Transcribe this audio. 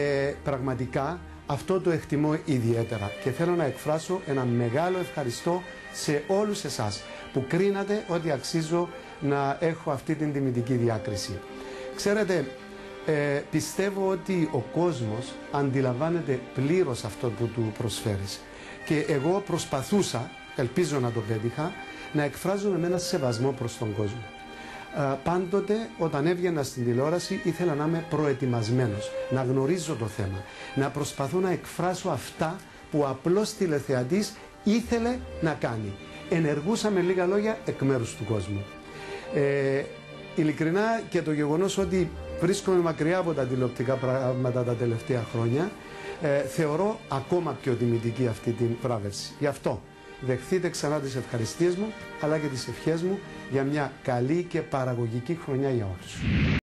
Ε, πραγματικά αυτό το εκτιμώ ιδιαίτερα και θέλω να εκφράσω ένα μεγάλο ευχαριστώ σε όλους εσάς που κρίνατε ότι αξίζω να έχω αυτή την τιμητική διάκριση. Ξέρετε, ε, πιστεύω ότι ο κόσμος αντιλαμβάνεται πλήρως αυτό που του προσφέρεις και εγώ προσπαθούσα, ελπίζω να το πέτυχα, να εκφράζω με ένα σεβασμό προς τον κόσμο. Ε, πάντοτε όταν έβγαινα στην τηλεόραση ήθελα να είμαι προετοιμασμένος, να γνωρίζω το θέμα, να προσπαθώ να εκφράσω αυτά που ο απλός τηλεθεατής ήθελε να κάνει. Ενεργούσα με λίγα λόγια εκ μέρους του κόσμου. Ε, ειλικρινά και το γεγονός ότι βρίσκομαι μακριά από τα τηλεοπτικά πράγματα τα τελευταία χρόνια, ε, θεωρώ ακόμα πιο τιμητική αυτή την βράβευση. Γι' αυτό δεχθείτε ξανά τις ευχαριστίες μου αλλά και τις ευχές μου για μια καλή και παραγωγική χρονιά για όλους.